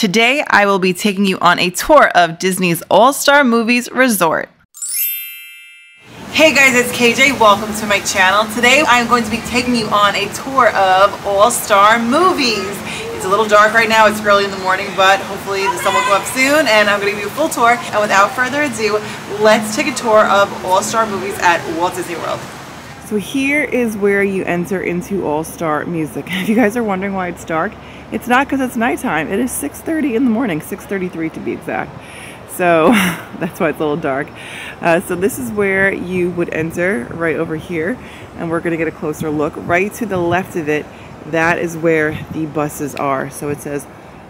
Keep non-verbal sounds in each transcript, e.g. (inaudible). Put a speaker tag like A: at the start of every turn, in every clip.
A: Today, I will be taking you on a tour of Disney's All Star Movies Resort. Hey guys, it's KJ. Welcome to my channel. Today, I'm going to be taking you on a tour of All Star Movies. It's a little dark right now. It's early in the morning, but hopefully the sun will come up soon and I'm going to give you a full tour. And without further ado, let's take a tour of All Star Movies at Walt Disney World. So here is where you enter into All Star Music. (laughs) If you guys are wondering why it's dark, it's not because it's nighttime. It is 6.30 in the morning, 6.33 to be exact. So (laughs) that's why it's a little dark. Uh, so this is where you would enter right over here. And we're going to get a closer look. Right to the left of it, that is where the buses are. So it says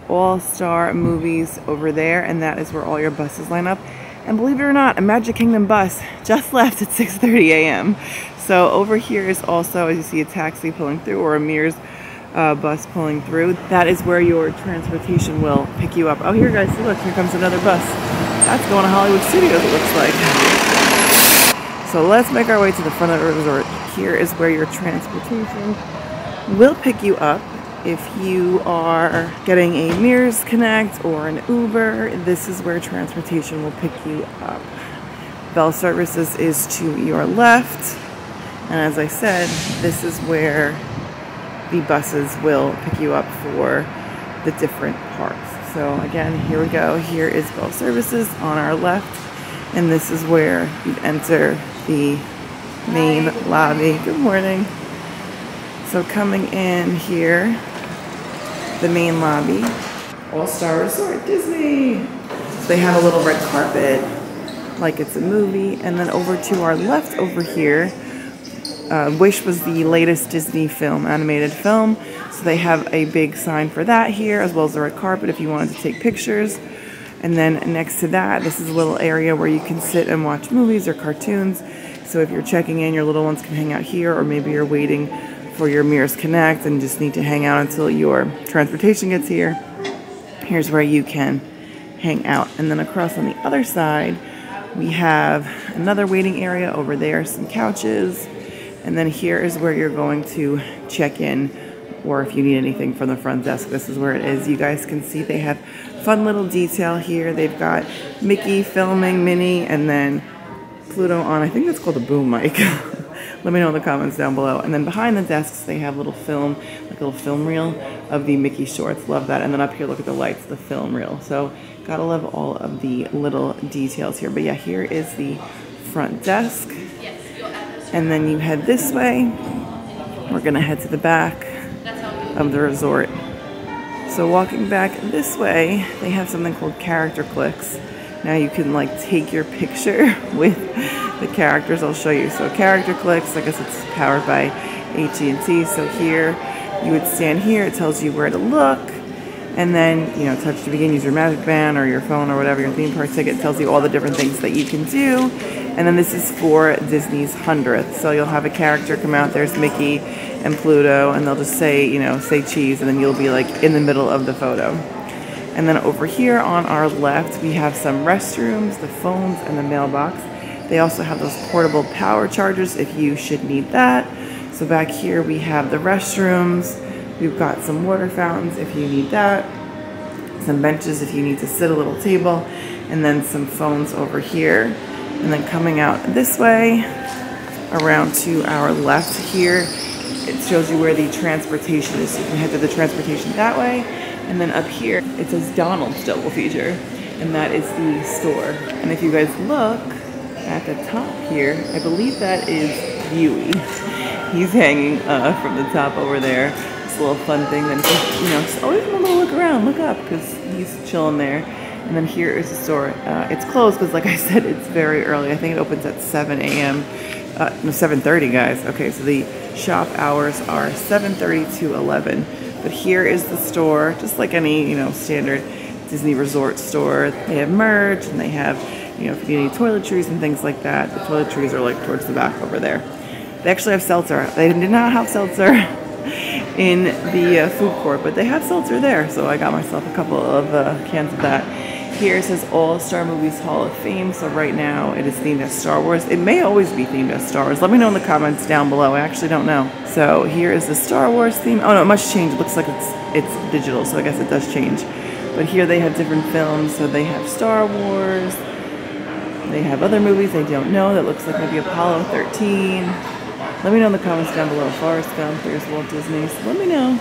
A: All-Star Movies over there. And that is where all your buses line up. And believe it or not, a Magic Kingdom bus just (laughs) left at 6.30 a.m. So over here is also, as you see, a taxi pulling through or a Mears uh, bus pulling through. That is where your transportation will pick you up. Oh, here guys, look, here comes another bus. That's going to Hollywood Studios, it looks like. So let's make our way to the front of the resort. Here is where your transportation will pick you up. If you are getting a Mears Connect or an Uber, this is where transportation will pick you up. Bell Services is to your left. And as I said, this is where the buses will pick you up for the different parks. So again, here we go. Here is Bell Services on our left, and this is where you enter the main Hi. lobby. Good morning. So coming in here, the main lobby, All Star Resort Disney. So they have a little red carpet, like it's a movie, and then over to our left over here, uh, Wish was the latest Disney film, animated film. So they have a big sign for that here, as well as the red carpet if you wanted to take pictures. And then next to that, this is a little area where you can sit and watch movies or cartoons. So if you're checking in, your little ones can hang out here, or maybe you're waiting for your Mears Connect and just need to hang out until your transportation gets here. Here's where you can hang out. And then across on the other side, we have another waiting area over there, some couches, and then here is where you're going to check in or if you need anything from the front desk, this is where it is. You guys can see they have fun little detail here. They've got Mickey filming Minnie and then Pluto on, I think that's called a boom mic. (laughs) Let me know in the comments down below. And then behind the desks, they have little film, like a little film reel of the Mickey shorts. Love that. And then up here, look at the lights, the film reel. So gotta love all of the little details here. But yeah, here is the front desk. And then you head this way. We're gonna head to the back of the resort. So walking back this way, they have something called character clicks. Now you can like take your picture (laughs) with the characters I'll show you. So character clicks, I guess it's powered by AT&T. So here, you would stand here, it tells you where to look, and then, you know, touch to begin, use your magic band or your phone or whatever, your theme park ticket tells you all the different things that you can do. And then this is for Disney's 100th. So you'll have a character come out, there's Mickey and Pluto, and they'll just say, you know, say cheese, and then you'll be like in the middle of the photo. And then over here on our left, we have some restrooms, the phones, and the mailbox. They also have those portable power chargers if you should need that. So back here we have the restrooms. We've got some water fountains if you need that. Some benches if you need to sit a little table. And then some phones over here. And then coming out this way, around to our left here, it shows you where the transportation is. You can head to the transportation that way. And then up here, it says Donald's double feature. And that is the store. And if you guys look at the top here, I believe that is Huey. He's hanging uh, from the top over there. It's a little fun thing. Then, you know, always want to look around, look up, because he's chilling there. And then here is the store. Uh, it's closed because, like I (laughs) said, it's very early. I think it opens at 7 a.m. Uh, no, 7.30, guys. Okay, so the shop hours are 7.30 to 11. But here is the store, just like any, you know, standard Disney resort store. They have merch and they have, you know, if you need toiletries and things like that. The toiletries are like towards the back over there. They actually have seltzer. They did not have seltzer (laughs) in the uh, food court, but they have seltzer there. So I got myself a couple of uh, cans of that here says All Star Movies Hall of Fame. So right now it is themed as Star Wars. It may always be themed as Star Wars. Let me know in the comments down below. I actually don't know. So here is the Star Wars theme. Oh no, it must change. It looks like it's it's digital, so I guess it does change. But here they have different films. So they have Star Wars. They have other movies I don't know that looks like maybe Apollo 13. Let me know in the comments down below. Forrest Gump, there's Walt Disney. So let me know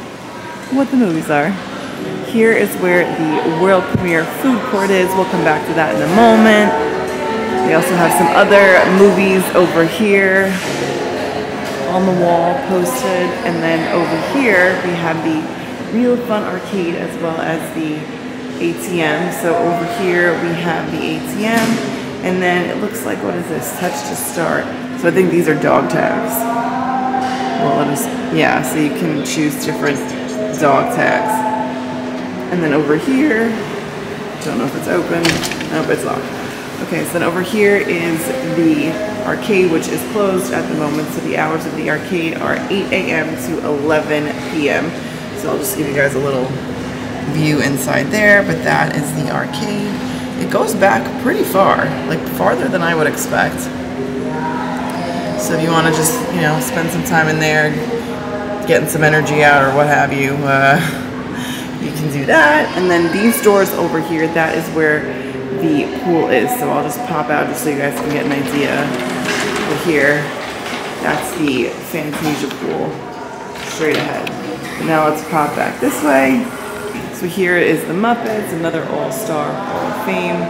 A: what the movies are. Here is where the world premiere food court is. We'll come back to that in a moment. They also have some other movies over here on the wall posted. And then over here we have the Reel Fun Arcade as well as the ATM. So over here we have the ATM. And then it looks like, what is this? Touch to start. So I think these are dog tags. Well, let us, yeah, so you can choose different dog tags. And then over here, don't know if it's open. Nope, it's locked. Okay, so then over here is the arcade, which is closed at the moment. So the hours of the arcade are 8 a.m. to 11 p.m. So I'll just give you guys a little view inside there, but that is the arcade. It goes back pretty far, like farther than I would expect. So if you want to just, you know, spend some time in there, getting some energy out or what have you, uh, (laughs) you can do that. And then these doors over here, that is where the pool is. So I'll just pop out just so you guys can get an idea. Over here, that's the Fantasia pool, straight ahead. Now let's pop back this way. So here is the Muppets, another All-Star Hall of Fame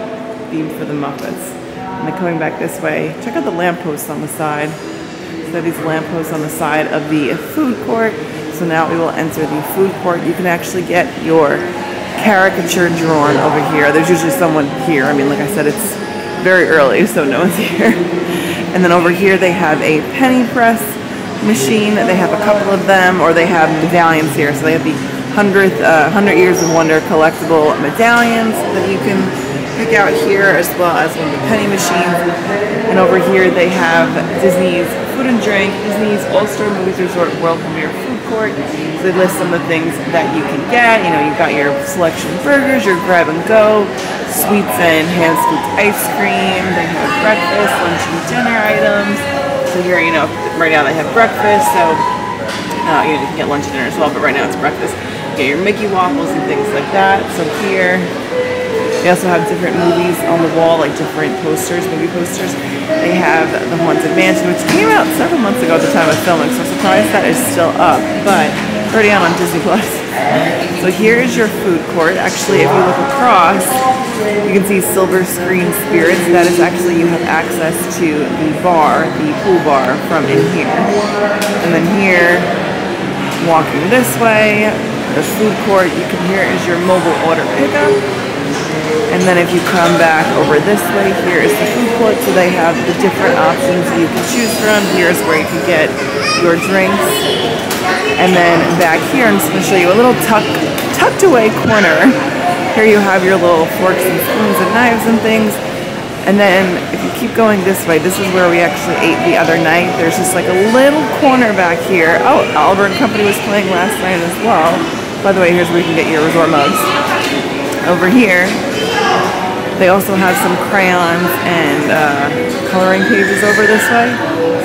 A: theme for the Muppets. And then coming back this way, check out the lampposts on the side. So these lampposts on the side of the food court. So now we will enter the food court. You can actually get your caricature drawn over here. There's usually someone here. I mean, like I said, it's very early, so no one's (laughs) here. And then over here they have a penny press machine. They have a couple of them, or they have medallions here. So they have the 100th, uh, 100 Years of Wonder collectible medallions that you can pick out here as well as one of the penny machines. And over here they have Disney's Food and Drink, Disney's All-Star Movies Resort World Premiere Food Court. So they list some of the things that you can get. You know, you've got your selection burgers, your grab and go, sweets and hand scooped ice cream. They have breakfast, lunch and dinner items. So here, you know, right now they have breakfast, so uh, you, know, you can get lunch and dinner as well, but right now it's breakfast. Get your Mickey waffles and things like that. So here, they also have different movies on the wall, like different posters, movie posters. They have The Haunted Mansion, which came out several months ago at the time of filming, so I'm surprised that is still up, but already on Disney Plus. So here is your food court. Actually, if you look across, you can see Silver Screen Spirits. That is actually, you have access to the bar, the pool bar from in here. And then here, walking this way, the food court, you can hear is your mobile order pickup. And then if you come back over this way, here is the food court. So they have the different options you can choose from. Here's where you can get your drinks. And then back here, I'm just to show you a little tuck, tucked away corner. Here you have your little forks and spoons and knives and things. And then if you keep going this way, this is where we actually ate the other night. There's just like a little corner back here. Oh, and Company was playing last night as well. By the way, here's where you can get your resort mugs. Over here, they also have some crayons and uh, coloring pages over this way.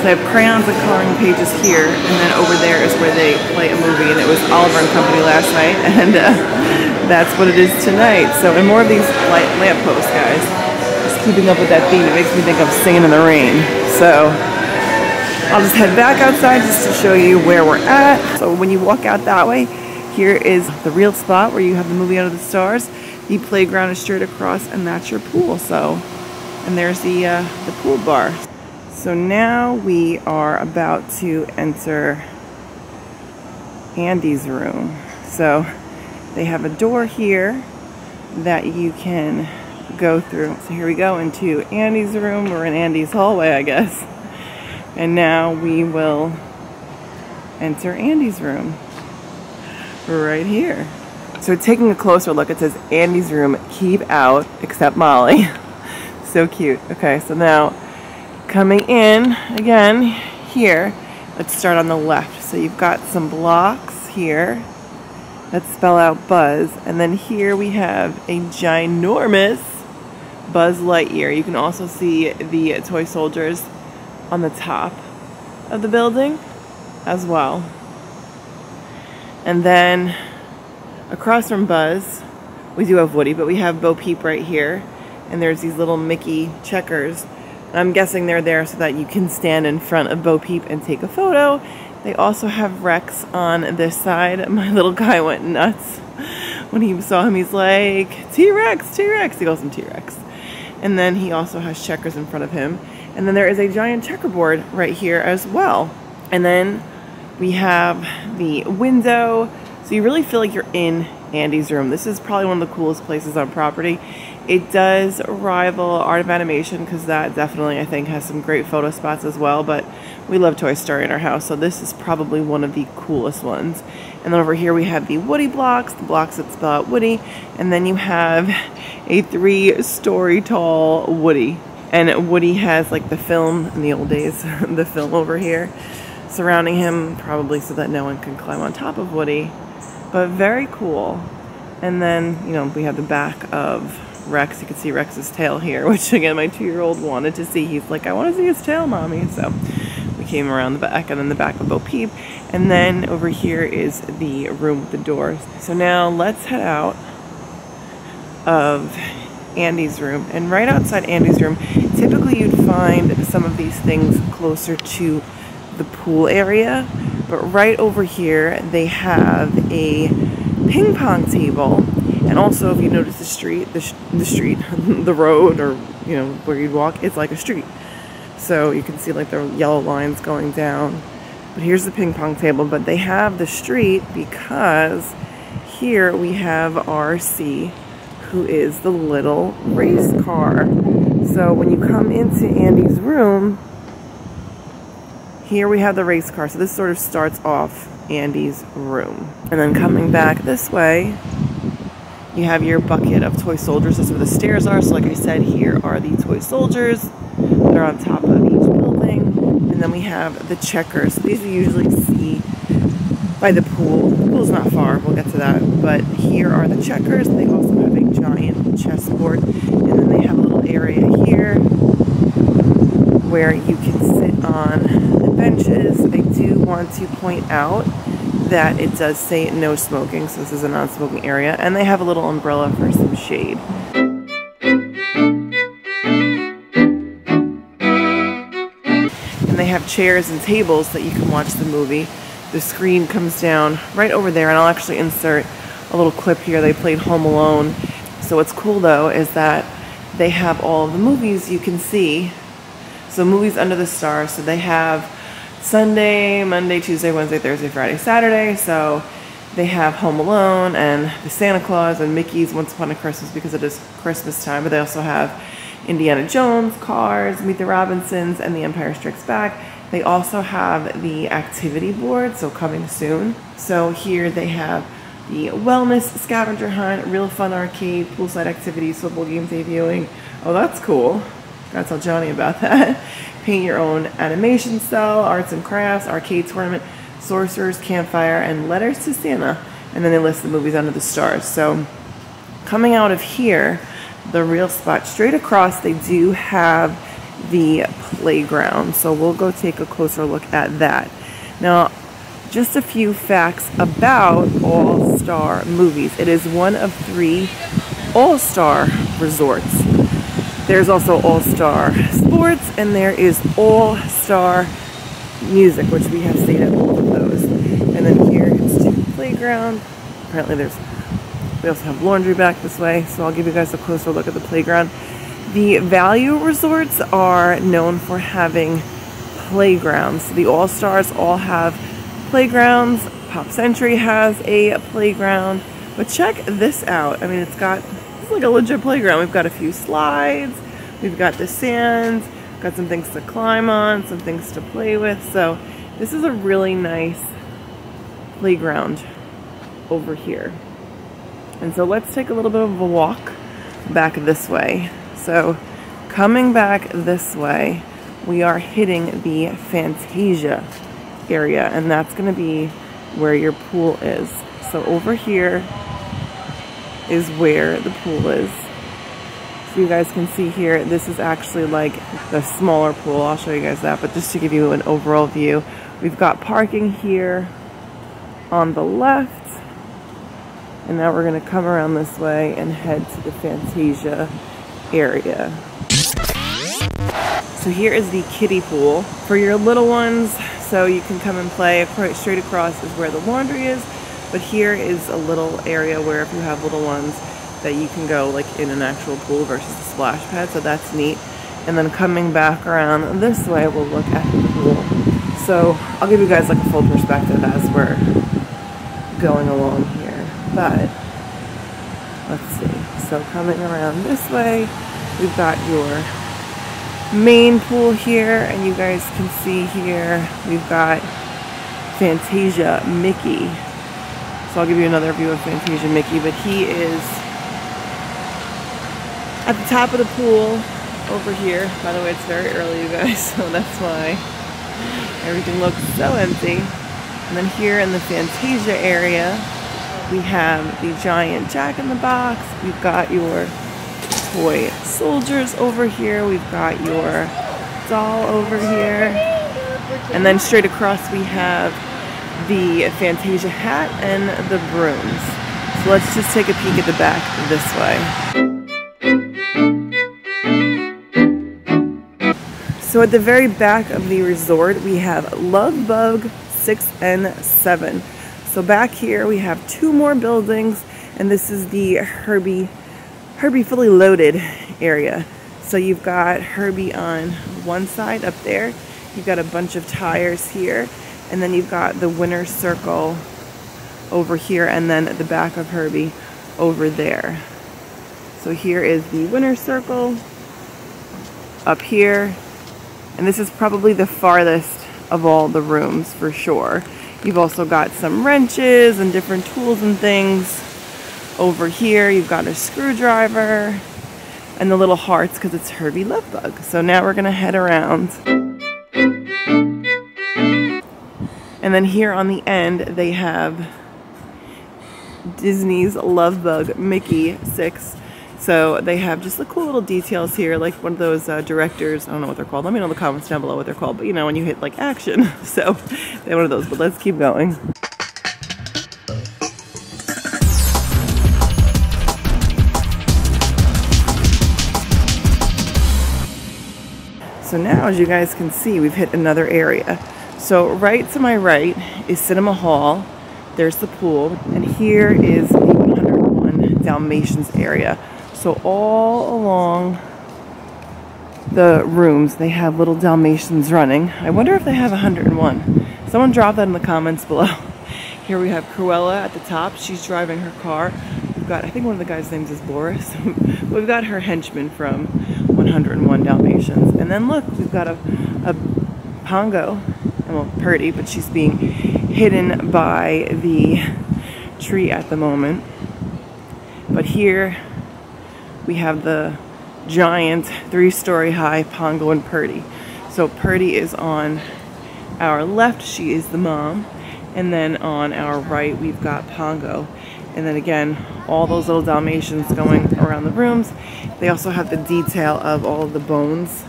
A: So they have crayons and coloring pages here, and then over there is where they play a movie, and it was Oliver and Company last night, (laughs) and uh, that's what it is tonight. So, and more of these light lampposts, guys. Just keeping up with that theme, it makes me think of Singing in the Rain. So, I'll just head back outside just to show you where we're at. So when you walk out that way, here is the real spot where you have the movie Under the Stars. The playground is straight across, and that's your pool. So, and there's the uh, the pool bar. So now we are about to enter Andy's room. So they have a door here that you can go through. So here we go into Andy's room. We're in Andy's hallway, I guess. And now we will enter Andy's room right here. So taking a closer look, it says Andy's room, keep out, except Molly. (laughs) so cute. Okay, so now coming in again here, let's start on the left. So you've got some blocks here that spell out Buzz. And then here we have a ginormous Buzz Lightyear. You can also see the toy soldiers on the top of the building as well. And then across from Buzz, We do have Woody, but we have Bo Peep right here. And there's these little Mickey checkers. I'm guessing they're there so that you can stand in front of Bo Peep and take a photo. They also have Rex on this side. (laughs) My little guy went nuts when he saw him. He's like, T-Rex, T-Rex. He calls him T-Rex. And then he also has checkers in front of him. And then there is a giant checkerboard right here as well. And then we have the window. So you really feel like you're in Andy's room. This is probably one of the coolest places on property. It does rival Art of Animation because that definitely, I think, has some great photo spots as well. But we love Toy Story in our house, so this is probably one of the coolest ones. And then over here we have the Woody blocks, the blocks that spell out Woody. And then you have (laughs) a three story tall Woody. And Woody has like the film in the old days, (laughs) the film over here surrounding him, probably so that no one can climb on top of Woody. But very cool. And then, you know, we have the back of Rex. You can see Rex's tail here, (laughs) which again, my two-year-old wanted to see. He's like, I want to see his tail, mommy. So we came around the back and then the back of Bo Peep. And then over here is the room with the doors. So now let's head out of Andy's room. And right outside Andy's room, typically you'd find some of these things closer to the pool area. But right over here, they have a ping pong table. And also, if you notice the street, the, the street, (laughs) the road, or, you know, where you'd walk, it's like a street. So you can see like the yellow lines going down. But here's the ping pong table. But they have the street because here we have RC, who is the little race car. So when you come into Andy's room, here we have the race car. So this sort of starts off Andy's room. And then coming back this way, you have your bucket of toy soldiers. That's where the stairs are. So like I said, here are the toy soldiers that are on top of each building. And then we have the checkers. So these you usually see by the pool. The pool's not far, we'll get to that. But here are the checkers. They also have a giant chessboard. And then they have a little area here where you can sit on the benches, I do want to point out that it does say no smoking, so this is a non-smoking area, and they have a little umbrella for some shade. And they have chairs and tables that you can watch the movie. The screen comes down right over there, and I'll actually insert a little clip here. They played Home Alone. So what's cool though is that they have all the movies you can see. So movies under the stars. So they have Sunday, Monday, Tuesday, Wednesday, Thursday, Friday, Saturday. So they have Home Alone and the Santa Claus and Mickey's Once Upon a Christmas because it is Christmas time. But they also have Indiana Jones, Cars, Meet the Robinsons, and The Empire Strikes Back. They also have the activity board, so coming soon. So here they have the wellness scavenger hunt, reel fun arcade, poolside activities, football games debuting. Oh, that's cool. Gotta tell Johnny about (laughs) that paint your own animation style, arts and crafts, arcade tournament, sorcerers, campfire, and letters to Santa. And then they list the movies under the stars. So coming out of here, the real spot, straight across, they do have the playground. So we'll go take a closer look at that. Now, just a few facts about All Star Movies. It is one of three All Star resorts. There's also All Star Sports and there is All Star Music, which we have seen at both of those. And then here is the playground. Apparently there's, we also have laundry back this way, so I'll give you guys a closer look at the playground. The value resorts are known for having playgrounds. The All Stars all have playgrounds. Pop Century has a playground. But check this out. I mean, it's got it's like a legit playground. We've got a few slides, we've got the sand, got some things to climb on, some things to play with. So this is a really nice playground over here. And so let's take a little bit of a walk back this way. So coming back this way, we are hitting the Fantasia area and that's gonna be where your pool is. So over here, is where the pool is. So you guys can see here, this is actually like the smaller pool. I'll show you guys that, but just to give you an overall view, we've got parking here on the left.
B: And now we're gonna come around this way and head to the Fantasia area. So here is the kiddie pool for your little ones. So you can come and play. Straight across is where the laundry is. But here is a little area where if you have little ones that you can go like in an actual pool versus a splash pad. So that's neat. And then coming back around this way, we'll look at the pool. So I'll give you guys like a full perspective as we're going along here. But let's see. So coming around this way, we've got your main pool here and you guys can see here we've got Fantasia Mickey so I'll give you another view of Fantasia Mickey but he is at the top of the pool over here by the way it's very early you guys (laughs) so that's why everything looks so empty and then here in the Fantasia area we have the giant Jack in the Box we've got your toy soldiers over here. We've got your doll over here. And then straight across we have the Fantasia hat and the brooms. So let's just take a peek at the back this way. So at the very back of the resort we have Love Bug 6 and 7. So back here we have two more buildings and this is the Herbie Herbie Fully Loaded area. So you've got Herbie on one side up there. You've got a bunch of tires here. And then you've got the winner's circle over here and then the back of Herbie over there. So here is the winner's circle up here. And this is probably the farthest of all the rooms for sure. You've also got some wrenches and different tools and things over here, you've got a screwdriver and the little hearts because it's Herbie Lovebug. So now we're gonna head around. And then here on the end, they have Disney's Lovebug Mickey 6. So they have just the cool little details here, like one of those uh, directors, I don't know what they're called. Let me know in the comments down below what they're called. But you know, when you hit like action. (laughs) So they one of those, but let's keep going. So now, as you guys can see, we've hit another area. So right to my right is Cinema Hall. There's the pool. And here is the 101 Dalmatians area. So all along the rooms, they have little Dalmatians running. I wonder if they have 101. Someone drop that in the comments below. (laughs) Here we have Cruella at the top. She's driving her car. We've got, I think one of the guys' names is Boris. (laughs) We've got her henchman from 101 Dalmatians. And then look, we've got a, a Pongo, well, Purdy, but she's being hidden by the tree at the moment. But here we have the giant three-story high Pongo and Purdy. So Purdy is on our left, she is the mom. And then on our right, we've got Pongo. And then again, all those little Dalmatians going around the rooms. They also have the detail of all of the bones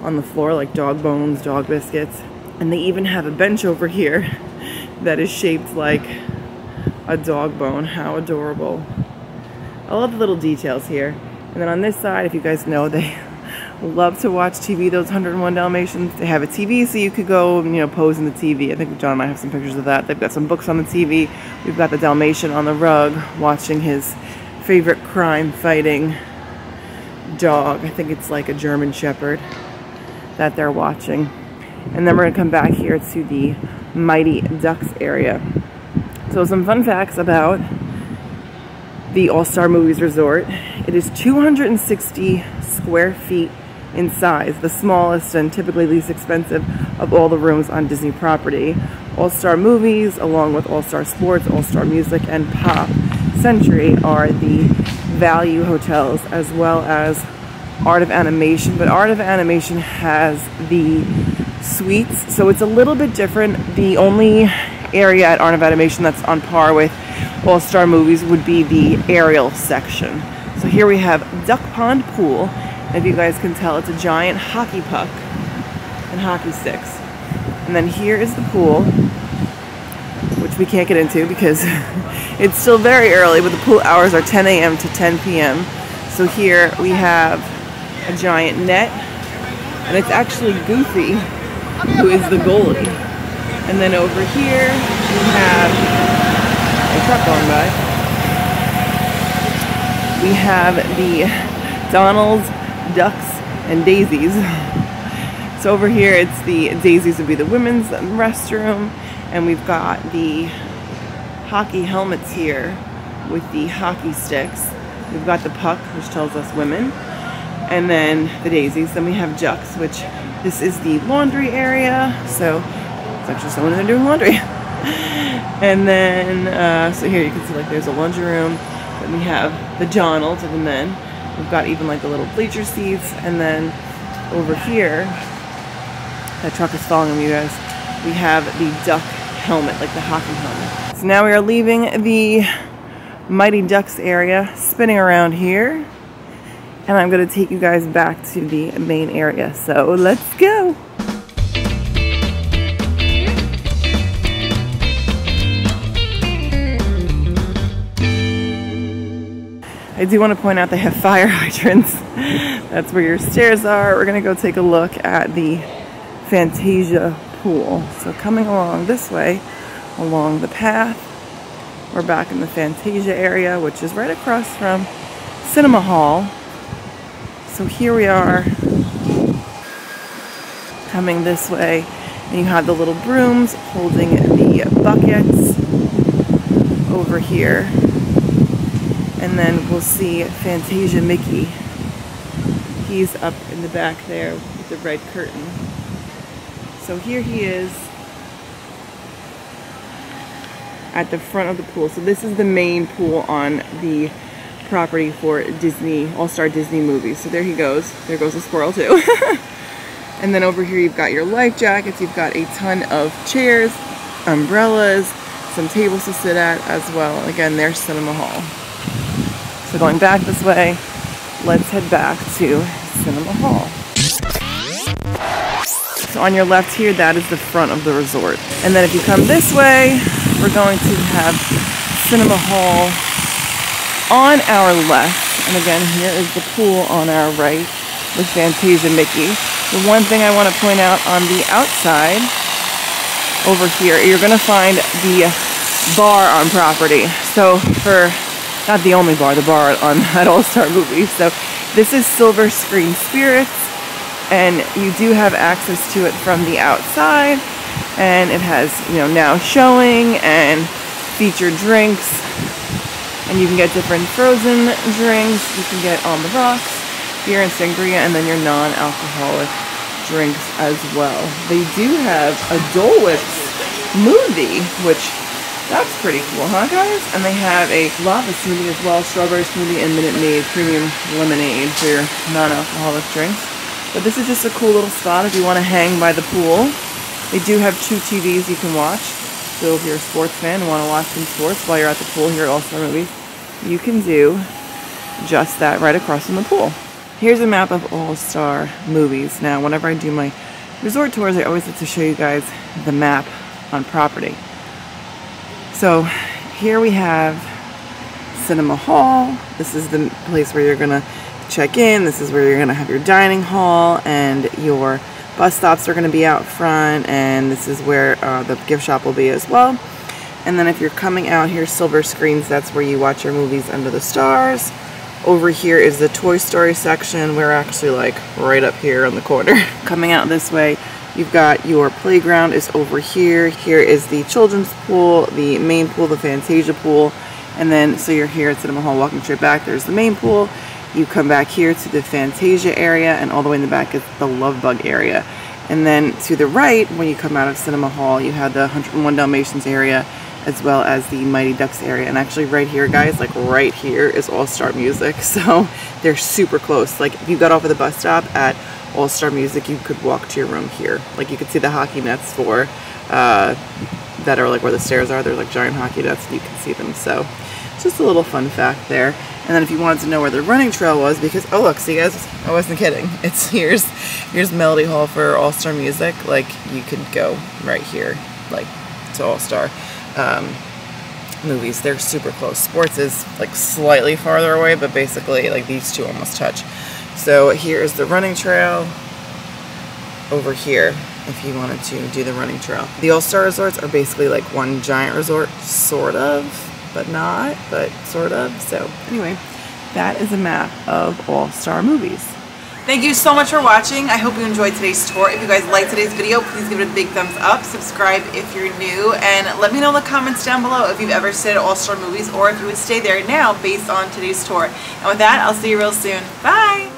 B: on the floor, like dog bones, dog biscuits. And they even have a bench over here that is shaped like a dog bone. How adorable. I love the little details here. And then on this side, if you guys know, (laughs) they love to watch TV, those 101 Dalmatians. They have a TV so you could go, you know, pose in the TV. I think John and I have some pictures of that. They've got some books on the TV. We've got the Dalmatian on the rug watching his favorite crime fighting dog. I think it's like a German Shepherd that they're watching. And then we're gonna come back here to the Mighty Ducks area. So some fun facts about the All-Star Movies Resort. It is 260 square feet in size, the smallest and typically least expensive of all the rooms on Disney property. All-Star Movies, along with All-Star Sports, All-Star Music, and Pop Century are the value hotels, as well as Art of Animation. But Art of Animation has the suites, so it's a little bit different. The only area at Art of Animation that's on par with All-Star Movies would be the Ariel section. So here we have Duck Pond Pool, if you guys can tell, it's a giant hockey puck and hockey sticks. And then here is the pool, which we can't get into because (laughs) it's still very early, but the pool hours are 10 a.m. to 10 p.m. So here we have a giant net, and it's actually Goofy, who is the goalie. And then over here we have a truck going by. We have the Donald's, Ducks, and Daisies. So over here it's the Daisies would be the women's restroom, and we've got the hockey helmets here with the hockey sticks. We've got the puck, which tells us women, and then the daisies. Then we have Jux, which this is the laundry area. So it's actually someone in there doing laundry. (laughs) and then, uh, so here you can see like there's a laundry room. Then we have the Donalds of the men. We've got even like the little bleacher seats. And then over here, that truck is following you guys. We have the duck helmet, like the hockey helmet. So now we are leaving the Mighty Ducks area, spinning around here. And I'm gonna take you guys back to the main area. So let's go. I do want to point out they have fire (laughs) hydrants. That's where your stairs are. We're gonna go take a look at the Fantasia pool. So coming along this way, along the path, we're back in the Fantasia area, which is right across from Cinema Hall. So here we are coming this way, and you have the little brooms holding the buckets over here. And then we'll see Fantasia Mickey. He's up in the back there with the red curtain. So here he is at the front of the pool. So this is the main pool on the property for Disney, All-Star Disney movies. So there he goes. There goes a squirrel too. (laughs) and then over here you've got your life jackets. You've got a ton of chairs, umbrellas, some tables to sit at as well. Again, there's Cinema Hall. So going back this way, let's head back to Cinema Hall. So on your left here, that is the front of the resort. And then if you come this way, we're going to have Cinema Hall on our left. And again, here is the pool on our right with Fantasia Mickey. The one thing I want to point out on the outside over here, you're going to find the bar on property. So for, not the only bar, the bar on (laughs) at All-Star Movies. So this is Silver Screen Spirits and you do have access to it from the outside and it has you know now showing and featured drinks and you can get different frozen drinks you can get on the rocks beer and sangria and then your non-alcoholic drinks as well they do have a Dole Whips movie which that's pretty cool huh guys and they have a lava smoothie as well strawberry smoothie and Minute Maid premium lemonade for your non-alcoholic drinks but this is just a cool little spot if you want to hang by the pool. They do have two TVs you can watch. So if you're a sports fan and want to watch some sports while you're at the pool here at All Star Movies, you can do just that right across from the pool. Here's a map of All Star Movies. Now, whenever I do my resort tours, I always like to show you guys the map on property. So here we have Cinema Hall. This is the place where you're gonna check in. This is where you're going to have your dining hall and your bus stops are going to be out front and this is where uh, the gift shop will be as well. And then if you're coming out here, silver screens, that's where you watch your movies under the stars. Over here is the Toy Story section. We're actually like right up here on the corner. (laughs) coming out this way, you've got your playground is over here. Here is the children's pool, the main pool, the Fantasia pool. And then, so you're here at Cinema Hall walking straight back, there's the main pool. You come back here to the Fantasia area and all the way in the back is the Love Bug area. And then to the right, when you come out of Cinema Hall, you have the 101 Dalmatians area as well as the Mighty Ducks area. And actually right here, guys, like right here is All-Star Music. (laughs) So they're super close. Like if you got off at the bus stop at All-Star Music, you could walk to your room here. Like you could see the hockey nets for, uh, that are like where the stairs are. There's like giant hockey nets and you can see them. So it's just a little fun fact there. And then if you wanted to know where the running trail was, because, oh look, see guys, I wasn't kidding. (laughs) It's here's, here's Melody Hall for All-Star Music. Like you could go right here, like to All-Star. um, movies. They're super close. Sports is like slightly farther away, but basically like these two almost touch. So here is the running trail over here if you wanted to do the running trail. The All-Star Resorts are basically like one giant resort, sort of, but not, but sort of. So anyway, that is a map of All-Star movies.
A: Thank you so much for watching. I hope you enjoyed today's tour. If you guys liked today's video, please give it a big thumbs up. Subscribe if you're new. And let me know in the comments down below if you've ever stayed at All-Star Movies or if you would stay there now based on today's tour. And with that, I'll see you real soon. Bye!